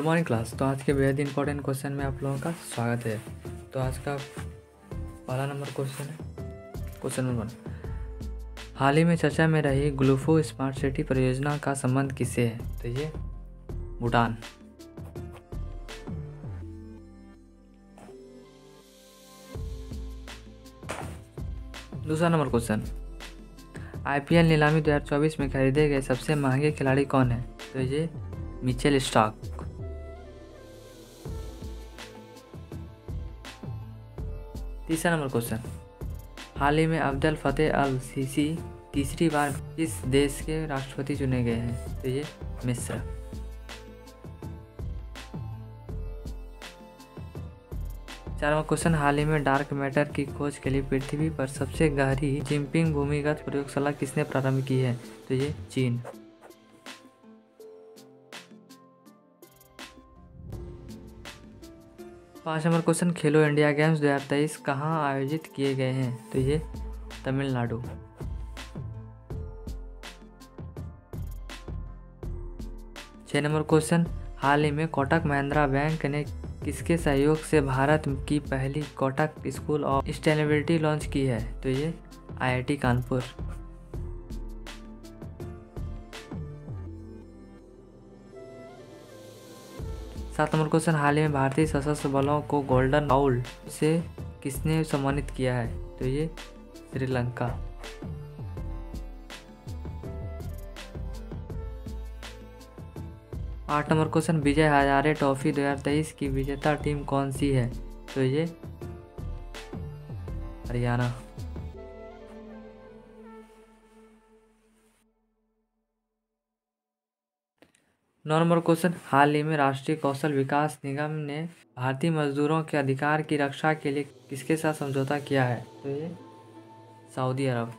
Morning class. तो आज के बेहद इंपॉर्टेंट क्वेश्चन में आप लोगों का स्वागत है। तो आज का पहला नंबर क्वेश्चन है। क्वेश्चन नंबर वन हाल ही में चर्चा में रही ग्लूफो स्मार्ट सिटी परियोजना का संबंध किससे है? तो ये भूटान। दूसरा नंबर क्वेश्चन आईपीएल नीलामी 2024 में खरीदे गए सबसे महँगे खिलाड़ी कौन है? तो ये मिचेल स्टॉक। तीसरा नंबर क्वेश्चन। हाल ही में अब्दुल फतेह अल सीसी तीसरी बार किस देश के राष्ट्रपति चुने गए हैं तो ये मिस्र। चारवा क्वेश्चन, हाल ही में डार्क मैटर की खोज के लिए पृथ्वी पर सबसे गहरी जिम्पिंग भूमिगत प्रयोगशाला किसने प्रारंभ की है तो ये चीन। पाँच number question Khelo India games 2023 कहाँ आयोजित किए गए हैं? तो ये तमिलनाडु। छः नंबर क्वेश्चन, हाल ही में कोटक महिंद्रा बैंक ने किसके सहयोग से भारत की पहली Kotak school of sustainability launch की है? तो ये आईआईटी कानपुर। सात नंबर क्वेश्चन, हाल ही में भारतीय सशस्त्र बलों को गोल्डन बाउल से किसने सम्मानित किया है? तो ये श्रीलंका। आठ number question, Vijay Hazare trophy 2023 की विजेता टीम कौन सी है? तो ये हरियाणा। नौ नंबर क्वेश्चन, हाल ही में राष्ट्रीय कौशल विकास निगम ने भारतीय मजदूरों के अधिकार की रक्षा के लिए किसके साथ समझौता किया है? तो ये सऊदी अरब।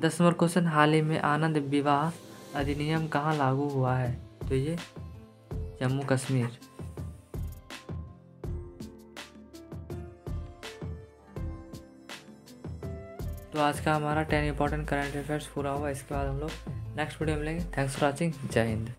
दस नंबर क्वेश्चन, हाल ही में आनंद विवाह अधिनियम कहाँ लागू हुआ है? तो ये जम्मू कश्मीर। तो आज का हमारा टेन इंपॉर्टेंट करंट अफेयर्स पूरा हुआ, इसके बाद हम लोग नेक्स्ट वीडियो मिलेंगे। थैंक्स फॉर वॉचिंग जय हिंद।